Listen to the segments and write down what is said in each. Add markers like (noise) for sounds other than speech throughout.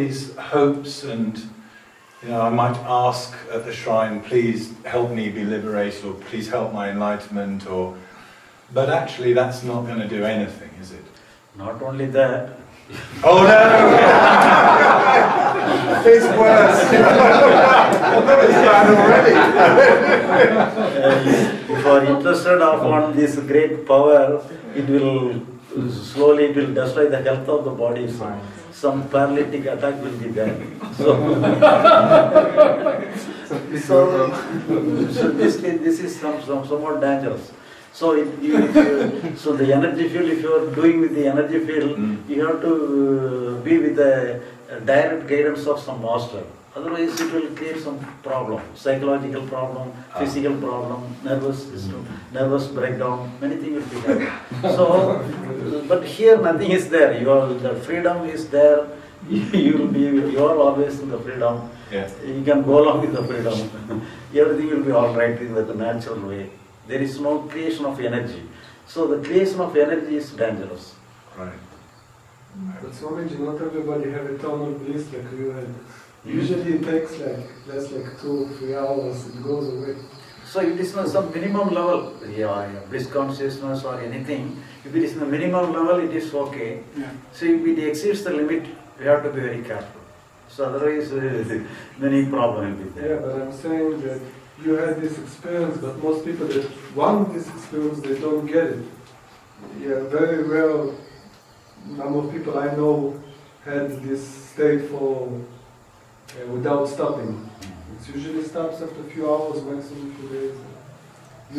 These hopes and you know, I might ask at the shrine, please help me be liberated, or please help my enlightenment, or but actually that's not going to do anything, is it? Not only that, Oh no! (laughs) it's worse. it's bad already. uh, if you are interested upon this great power, it will slowly it will destroy the health of the body. So some paralytic attack will be there. So, so, so this, this is some, some, somewhat dangerous. So, if you, so the energy field, if you are doing with the energy field, Mm. you have to uh, be with the direct guidance of some master. Otherwise, it will create some problem, psychological problem, Ah. physical problem, nervous system, nervous breakdown, many things will be there. So, but here nothing is there. Your the freedom is there. (laughs) You will be, you are always in the freedom. Yeah. You can go along with the freedom. (laughs) Everything will be all right in the natural way. There is no creation of energy. So the creation of energy is dangerous. Right. But Swamiji, not everybody have eternal bliss like you had. Usually it takes like less like two, three hours, it goes away. So it is not some minimum level, yeah, yeah, bliss consciousness or anything. If it is the minimum level, it is okay. Yeah. So if it exceeds the limit, we have to be very careful. So otherwise, (laughs) uh, many problem will be Yeah, but I'm saying that you had this experience, but most people that want this experience, they don't get it. Yeah, very rare number of people I know had this state for uh, without stopping. It usually stops after a few hours, maximum few days.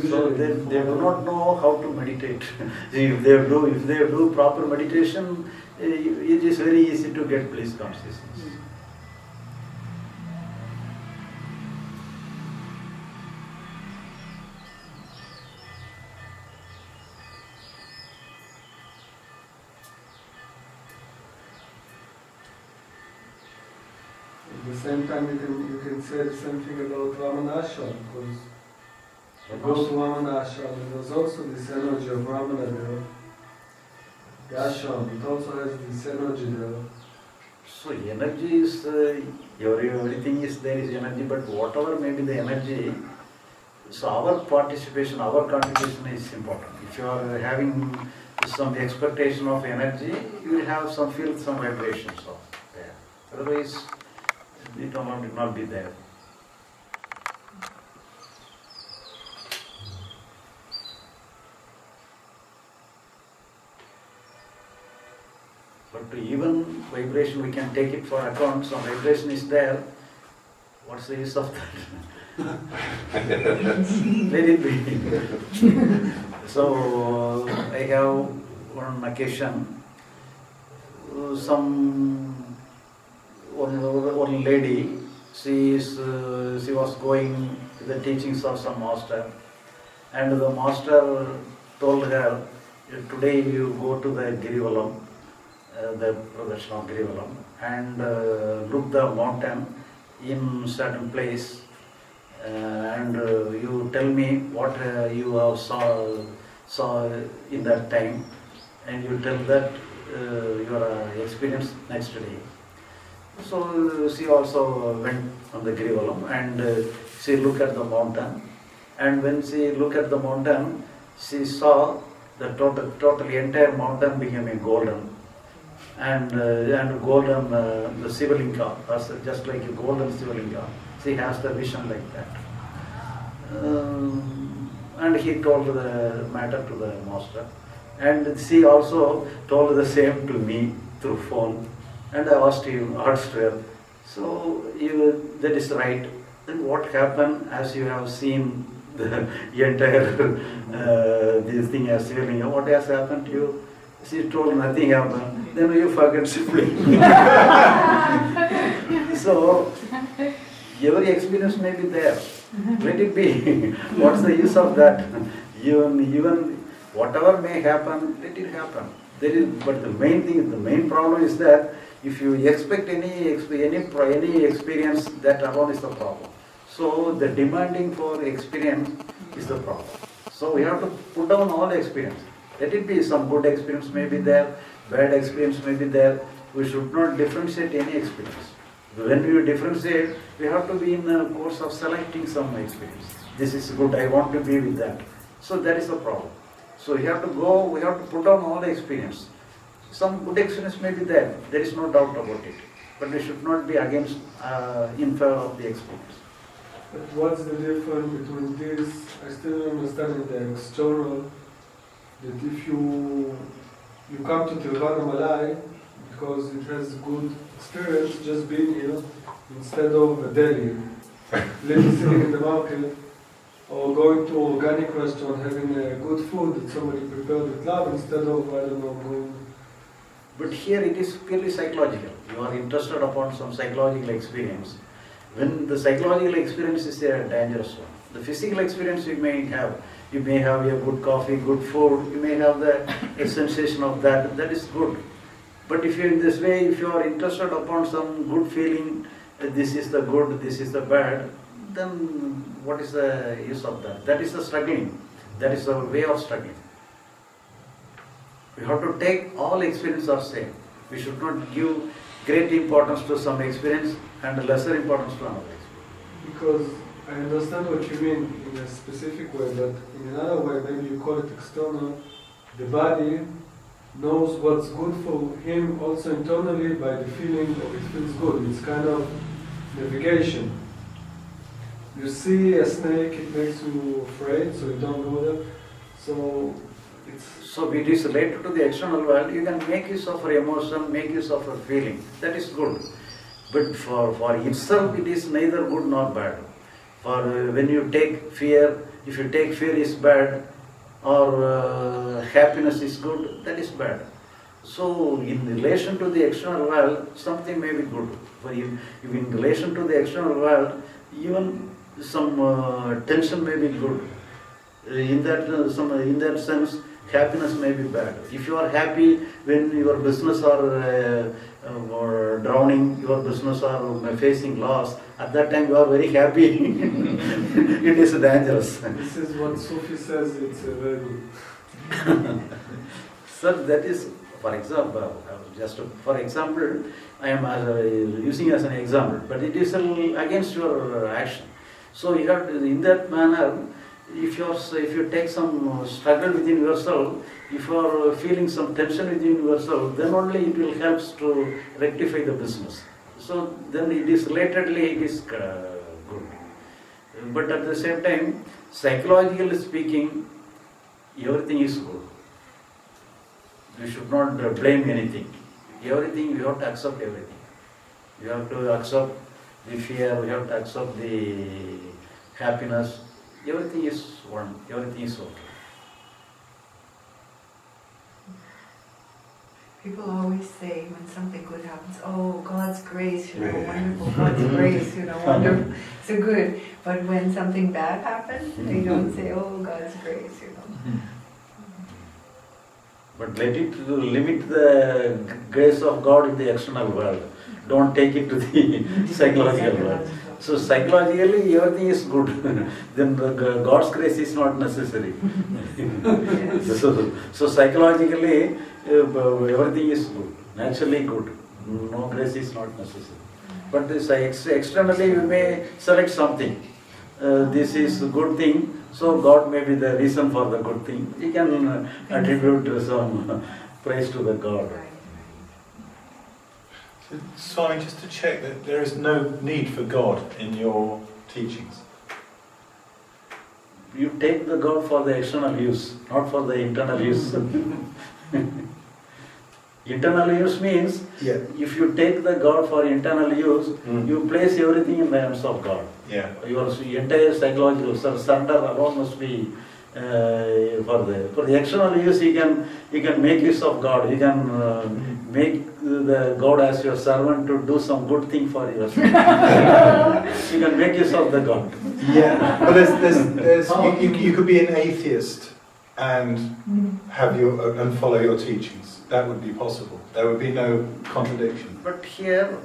So they, they do not know how to meditate. (laughs) if they do if they do proper meditation, eh, it is very easy to get bliss consciousness. At the same time, you can you can say the same thing about Ramana Ashram because you go to Ramana Ashram and there's also this energy of Ramana there. The ashram, it also has this energy there. So energy is uh, every, everything is there is energy, but whatever may be the energy, so our participation, our contribution is important. If you are having some expectation of energy, you will have some feel some vibrations of there. Otherwise, it will not, will not be there. But even vibration, we can take it for account, So vibration is there. What's the use of that? (laughs) Let it be. (laughs) so, I have one occasion, some, one, one lady, she is, uh, she was going to the teachings of some master, and the master told her, today you go to the Girivalam, uh, the production of Girivalam and uh, look the mountain in certain place uh, and uh, you tell me what uh, you have saw, saw in that time and you tell that uh, your uh, experience next day. So she also went on the Girivalam and uh, she looked at the mountain and when she looked at the mountain she saw the total, totally entire mountain becoming golden and uh, and golden uh, the Sivalinga, just like a golden Sivalinga. She has the vision like that. Um, and he told the matter to the master. And she also told the same to me through phone. And I asked him, her, so you, that is right. Then what happened as you have seen the (laughs) entire uh, this thing as Sivalinga, what has happened to you? She told nothing happened. Then you forget simply. (laughs) so every experience may be there. Let it be. (laughs) What's the use of that? Even even whatever may happen, let it happen. There is, but the main thing, the main problem is that if you expect any any any experience, that alone is the problem. So the demanding for experience is the problem. So we have to put down all experience. Let it be some good experience may be there, bad experience may be there. we should not differentiate any experience. When we differentiate, we have to be in the course of selecting some experience. This is good, I want to be with that. So that is the problem. So we have to go, we have to put down all the experience. Some good experience may be there, there is no doubt about it. But we should not be against, uh, in favor of the experience. But what's the difference between this? I still understand the external that if you you come to Tiruvannamalai because it has good experience just being here instead of a Delhi, living sitting in the market, or going to organic restaurant having a good food that somebody prepared with love instead of I don't know going. But here it is purely psychological. You are interested upon some psychological experience. When the psychological experience is a dangerous one, the physical experience you may have, you may have a good coffee, good food, you may have the sensation of that, that is good. But if you in this way, if you are interested upon some good feeling, uh, this is the good, this is the bad, then what is the use of that? That is the struggling. That is the way of struggling. We have to take all experience are same. We should not give great importance to some experience and lesser importance to another experience. Because I understand what you mean in a specific way, but in another way, maybe you call it external. The body knows what's good for him also internally by the feeling of it feels good. It's kind of navigation. You see a snake, it makes you afraid, so you don't go there. So So it is related to the external world, you can make use of your emotion, make use of your feeling. That is good. But for, for itself, it is neither good nor bad. For uh, when you take fear, if you take fear is bad, or uh, happiness is good, that is bad. So in relation to the external world, something may be good. For if in relation to the external world, even some uh, tension may be good. Uh, In that, uh, some, in that sense, happiness may be bad. If you are happy when your business are, uh, uh, or drowning, your business are facing loss, at that time you are very happy. (laughs) it is dangerous. this is what Sufi says. It's a very good. (laughs) Sir, that is, for example, uh, just for example, I am uh, using as an example, but it is uh, against your uh, action. So you have to, in that manner, if you if you take some uh, struggle within yourself, if you are feeling some tension within yourself, then only it will help to rectify the business. So then it is relatedly it is uh, good. But at the same time, psychologically speaking, everything is good. You should not uh, blame anything. Everything, you have to accept everything. You have to accept the fear, you have to accept the happiness. Everything is one, everything is okay. People always say when something good happens, oh, God's grace, you know, wonderful, God's (laughs) grace, you know, wonderful, so good. But when something bad happens, they (laughs) don't say, oh, God's grace, you know. (laughs) But let it limit the grace of God in the external world. Don't take it to the psychological world. So psychologically everything is good. (laughs) then the God's grace is not necessary. (laughs) so, so psychologically uh, everything is good, naturally good. No grace is not necessary. But this externally we may select something. Uh, this is a good thing, so God may be the reason for the good thing. We can uh, attribute some (laughs) praise to the God. Swami, just to check that there is no need for God in your teachings. You take the God for the external use, not for the internal use. (laughs) internal use means Yeah. if you take the God for internal use, Mm. you place everything in the hands of God. Yeah. Your entire psychological sur- surrender alone must be uh, for the for the external use. You can you can make use of God. You can uh, make the God as your servant to do some good thing for yourself. (laughs) you can make use of the God. Yeah. But there's, there's, there's, you, you, you could be an atheist and have your and follow your teachings. That would be possible. There would be no contradiction. But here,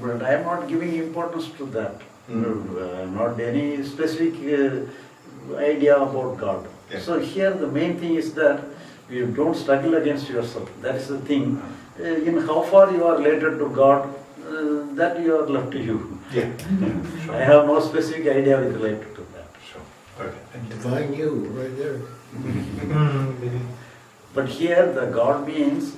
but I am not giving importance to that. Mm. Uh, not any specific uh, idea about God. Yeah. So here the main thing is that you don't struggle against yourself. That is the thing. Uh, in how far you are related to God, uh, that you are left to you. Yeah. (laughs) I have no specific idea with related to that. Sure. Okay. Thank you. Divine you, right there. (laughs) But here the God means,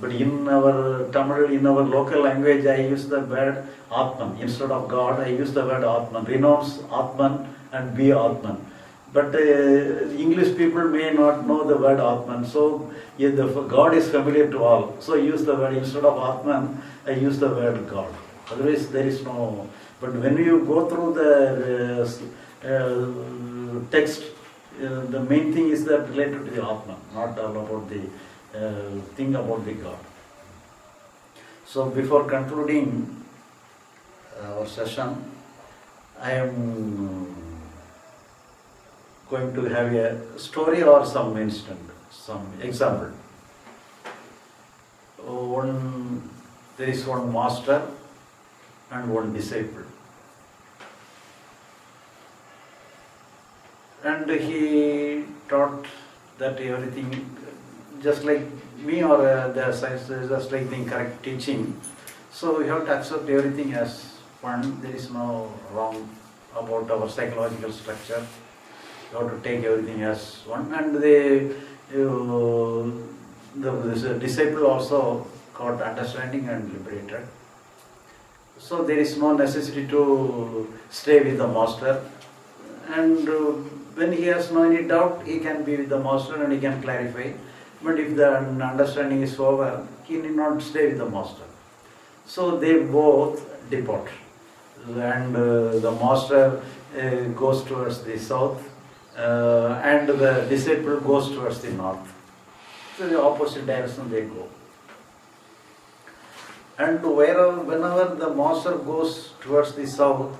but in our Tamil, in our local language, I use the word Atman. Instead of God, I use the word Atman. Renounce Atman and be Atman. But uh, English people may not know the word Atman. So yeah, the, God is familiar to all. So I use the word, instead of Atman, I use the word God. Otherwise, there is no. But when you go through the uh, uh, text, uh, the main thing is that related to the Atman, not all about the thing about the God. So before concluding our session, I am going to have a story or some incident, some example. One, there is one master and one disciple. and he taught that everything, just like me or uh, the science, is just like the correct teaching. So we have to accept everything as one. There is no wrong about our psychological structure. You have to take everything as one. And the, the uh, disciple also got understanding and liberated. So there is no necessity to stay with the master. And uh, when he has no any doubt, he can be with the master and he can clarify. But if the understanding is over, he need not stay with the master. So they both depart. And uh, the master uh, goes towards the south, uh, and the disciple goes towards the north. So the opposite direction they go. And wherever, whenever the master goes towards the south,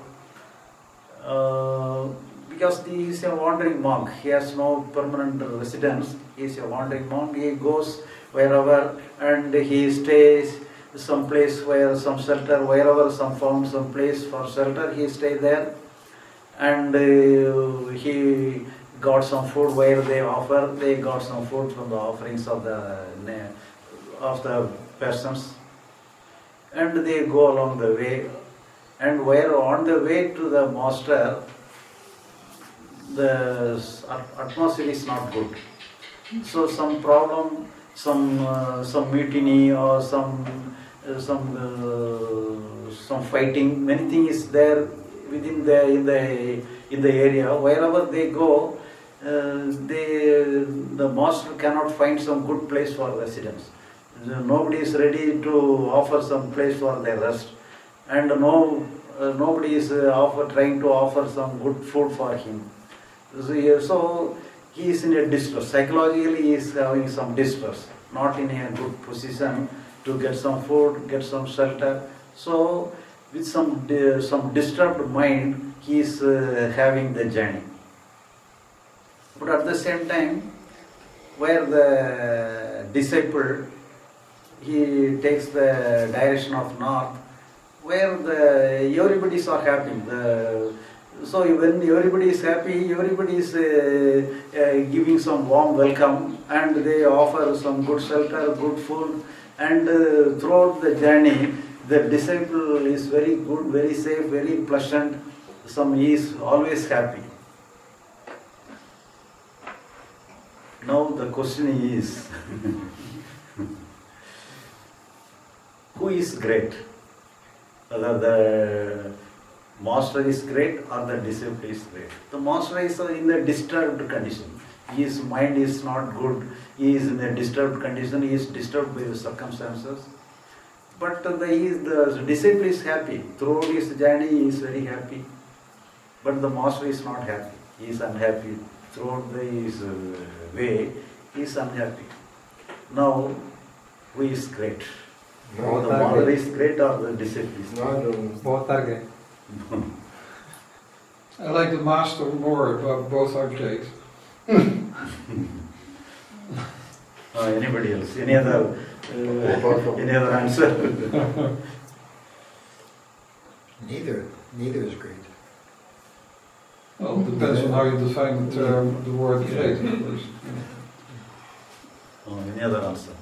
uh, because he is a wandering monk, he has no permanent residence, he is a wandering monk, he goes wherever and he stays some place where some shelter, wherever some found some place for shelter, he stays there and uh, he got some food where they offer, they got some food from the offerings of the of the persons. And they go along the way. And where on the way to the master the atmosphere is not good. So some problem, some uh, some mutiny or some uh, some uh, some fighting, many things is there within the in the in the area. Wherever they go, uh, they the master cannot find some good place for residence. Nobody is ready to offer some place for their rest, and no uh, nobody is uh, offer trying to offer some good food for him. So he is in a distress. Psychologically, he is having some distress, not in a good position to get some food, get some shelter. So, with some some disturbed mind, he is uh, having the journey. But at the same time, where the disciple he takes the direction of north, where the everybody's are happy. The so when everybody is happy, everybody is uh, uh, giving some warm welcome and they offer some good shelter, good food and uh, throughout the journey the disciple is very good, very safe, very pleasant, some he is always happy. Now the question is, (laughs) who is great? Whether the master is great or the disciple is great. The master is in a disturbed condition. His mind is not good. He is in a disturbed condition. He is disturbed by the circumstances. But the, the disciple is happy. Throughout his journey, he is very happy. But the master is not happy. He is unhappy. Throughout the, his uh, way, he is unhappy. Now, who is great? No, the master is great or the disciple is great? Both are great. (laughs) I like the master more, but both are great. uh, (laughs) anybody else? Any other? In any other answer? (laughs) neither. Neither is great. Well, it depends on how you define the term, the word great, of oh, any other answer?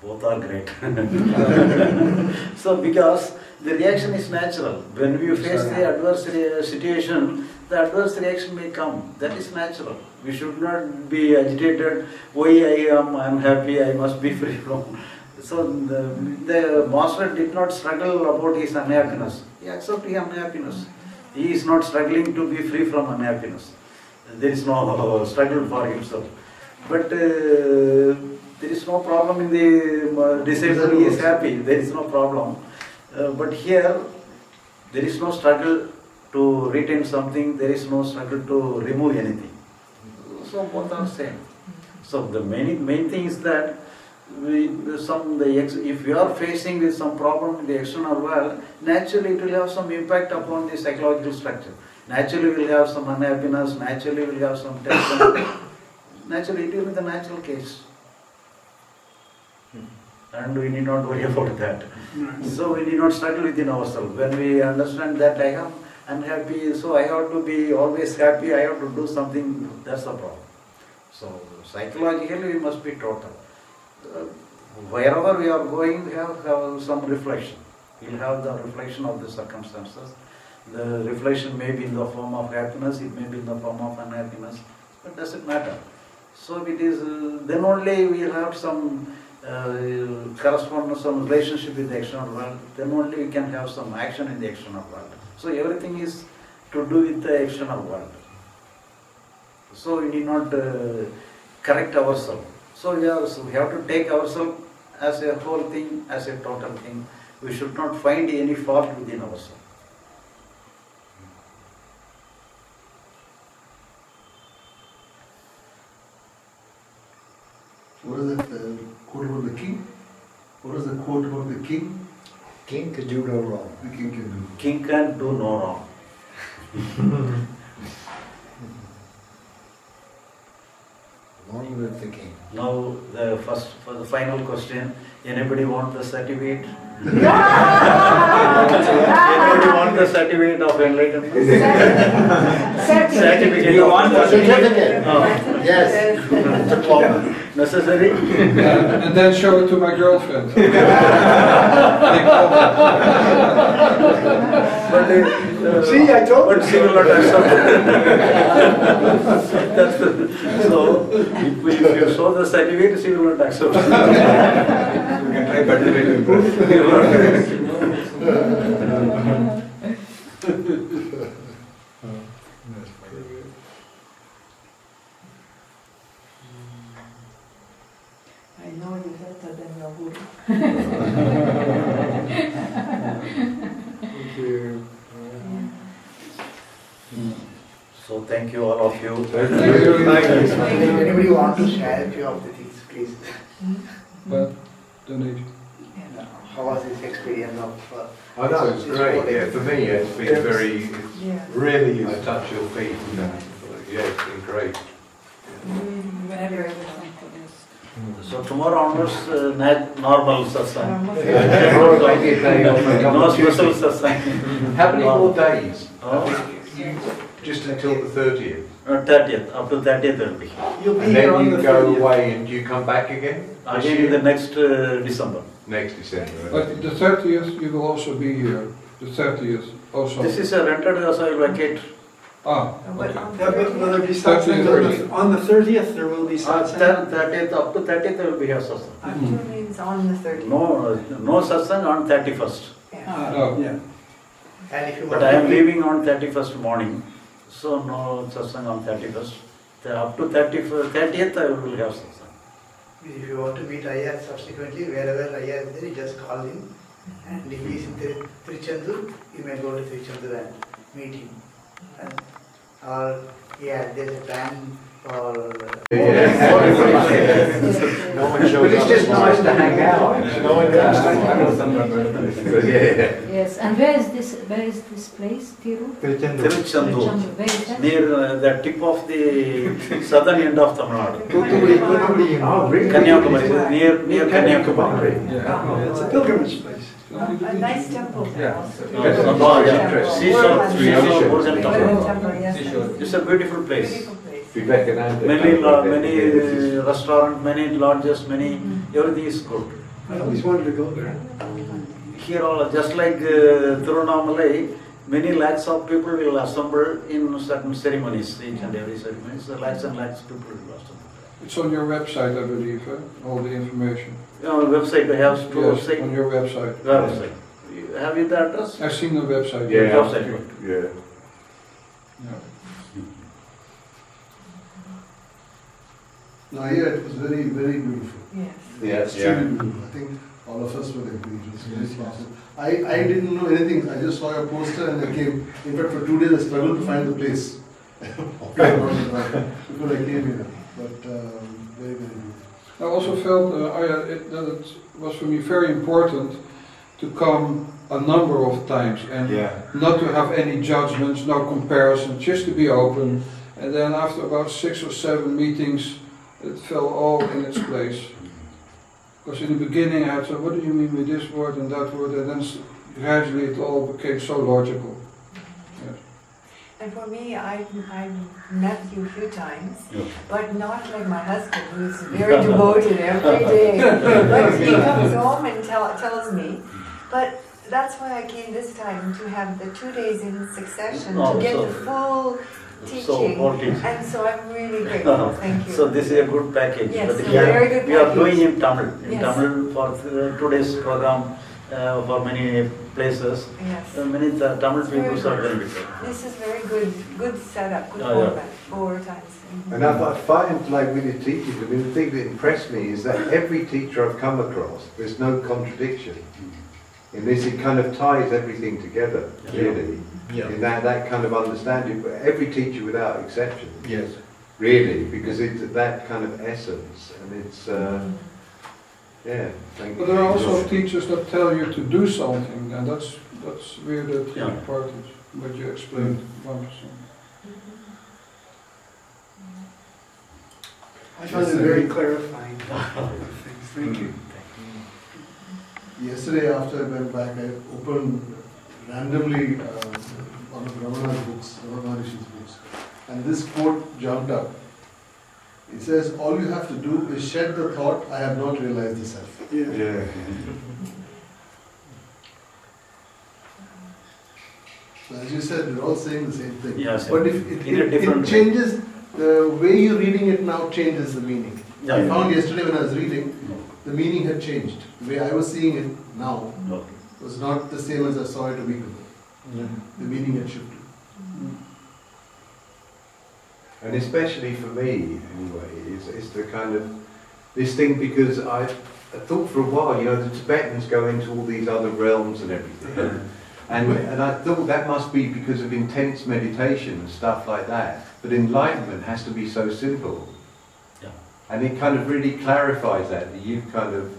Both are great. (laughs) so, because the reaction is natural. When we face the adverse situation, the adverse reaction may come. That is natural. We should not be agitated. Why I am unhappy? I must be free (laughs) from. So the, the master did not struggle about his unhappiness. He accepted his unhappiness. He is not struggling to be free from unhappiness. There is no (laughs) struggle for himself. But uh, there is no problem in the uh, disabled, he is happy, there is no problem. Uh, but here, there is no struggle to retain something, there is no struggle to remove anything. So both are same. So the main, main thing is that we, some, the ex, if you are facing with some problem in the external world, naturally it will have some impact upon the psychological structure. Naturally we will have some unhappiness, naturally we will have some tension. (coughs) naturally it will be the natural case. And we need not worry about that. So we need not struggle within ourselves. When we understand that I am unhappy, so I have to be always happy, I have to do something, that's the problem. So psychologically we must be total. Uh, wherever we are going, we have, have some reflection. We'll have the reflection of the circumstances. The reflection may be in the form of happiness, it may be in the form of unhappiness, but does it matter. So it is, uh, then only we have some uh, correspondence, some relationship with the external world, then only we can have some action in the external world. So everything is to do with the external world. So we need not uh, correct ourselves. So we, so we have to take ourselves as a whole thing, as a total thing. We should not find any fault within ourselves. What is that uh, quote about the king? What is the quote about the king? King could do no wrong. The king can do. King can do no wrong. Long live the king. Now the first, for the final question, anybody want the certificate? Anybody want the certificate of enlightenment? Certificate You of- want the Certificate. Oh, Yes, diploma. Necessary? And and then show it to my girlfriend. Big (laughs) But, uh, See, I told But you. she will not accept. That's the, so, if we- if you show the certificate, she will not accept it. We can try better way to improve. She will not accept it. I know you better than your guru. Thank you. So thank you all of you. Thank you. Anybody want to share a few of the things, please? But donate. And uh, how was this experience of? uh, I know, it's great, yeah, for me, it's been very, it's Yeah. Really I useful. touch your feet and that, yeah, it's been great. Very, very good. So tomorrow onwards, uh, nat- normal satsang. Tomorrow may be a day off, and No special Tuesday. satsang. How many more days? Oh. Just until the thirtieth? Uh, Thirtieth, up to thirtieth will be. You'll be And then you the go 30th. away and you come back again? this Again in the next uh, December. Next December. But the thirtieth, you will also be here. The thirtieth also. This is a rented, so I will vacate. Ah, But okay. on Yeah, but will there be Thirtieth, satsang on the, on the thirtieth, there will be Uh, satsang? Thirtieth, up to thirtieth I will be a satsang. Up to means on the thirtieth. No, no satsang on thirty-first. Yeah. Ah, Oh. Yeah. And if you But I am meet- leaving on thirty-first morning, so no satsang on thirty-first. Up to thirty-first, thirtieth I will have satsang. If you want to meet Ayya subsequently, wherever Ayya is there, you just call him. And if he is in Tri- Tiruchendur, you may go to Tiruchendur and meet him. And, or, yeah, there's a plan for. No one shows But it's up. just nice to hang out. No one comes to Yeah. Yes, and where is this, where is this place, Tiru? Tiruchendur, Tiruchendur, Where is that? near uh, the tip of the southern end of Tamil Nadu. Thoothukudi, Thoothukudi. Oh, really? Kanyakumari, near, near Kanyakumari. Yeah, It's a pilgrimage place. A nice temple there also. Yes, Oh, quite yeah. interesting. Seashore, seashore, Ocean. Murugan temple. Golden temple, yes. It's a beautiful place. Beautiful place. Vivekananda. Many, la- many this is- restaurant, many lodges, many, Mhm. everything is good. I always wanted to go there. Here all, just like uh, Tiruvannamalai, many lakhs of people will assemble in certain ceremonies, each and every ceremony, so lakhs and lakhs of people will assemble. It's on your website, I believe, eh? all the information. On the website, I have to Yes, say, on your website. website. You- Have you the address? I've seen the website. Yeah. Website. Yeah. Yeah. No, yeah, it was very, very beautiful. Yes. Yeah. Extremely beautiful. I think all of us will agree. It was very beautiful. I, I didn't know anything. I just saw a poster and I came. In fact, for two days I struggled to find the place. (laughs) Before I came here. But um, very, very beautiful. I also felt uh, I, it, that it was for me very important to come a number of times and Yeah. not to have any judgments, no comparisons, just to be open. And then after about six or seven meetings, it fell all in its place. Because in the beginning I had said, what do you mean with this word and that word? And then gradually it all became so logical. And for me, I've, I've met you a few times, Yeah. but not like my husband, who's very devoted every (laughs) day. But he comes home and tell, tells me. But that's why I came this time to have the two days in succession Oh, to get so- the full teaching. teaching. And so I'm really (laughs) grateful. Thank you. So this is a good package. Yes, But a we are- very good We are doing in Tamil, in Yes. Tamil for uh, today's program, uh, for many places. Yes. Uh, Many Ta- Tamil Very people are good. benefited. This is very good, good setup, good Oh, yeah. format, four times. Mhm. And I, I find, like with the teachers, I mean, the thing that impressed me is that every teacher I've come across, there's no contradiction. In this, it kind of ties everything together, Yeah. really. Yeah. In that, that kind of understanding, but every teacher without exception, Yes. really, because it's that kind of essence, and it's, uh, yeah, thank. But there are also teachers that tell you to do something, and that's that's where the key Yeah. part is, what you explained, one percent. I found it very clarifying. Things. (laughs) Thank you. Yesterday after I went back, I opened randomly uh, one of Ramana's books, Ramana Maharishi's books, and this quote jumped up. It says, all you have to do is shed the thought, I have not realized the self. Yeah. Yeah. So as you said, we're all saying the same thing. Yes. But if it, In a it, different it way. changes, the way you're reading it now changes the meaning. Yeah, I yeah. found yesterday when I was reading, the meaning had changed. The way I was seeing it now Okay. was not the same as I saw it a week ago. The meaning had shifted. And especially for me, anyway, is, is the kind of, this thing because I, I thought for a while, you know, the Tibetans go into all these other realms and everything. And, and I thought that must be because of intense meditation and stuff like that. But enlightenment has to be so simple. Yeah. And it kind of really clarifies that, that you've kind of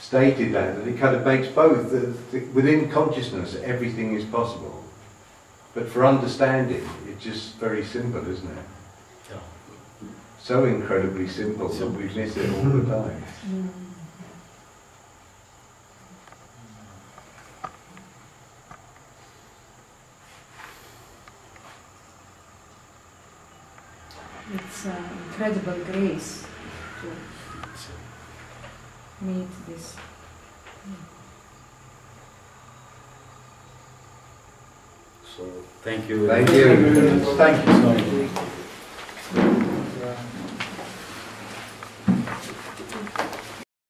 stated that, that it kind of makes both, that that within consciousness everything is possible. But for understanding, it's just very simple, isn't it? Yeah. So incredibly simple that we miss it all the time. It's uh, incredible grace to meet this. So, thank you. Thank you. Thank you so much.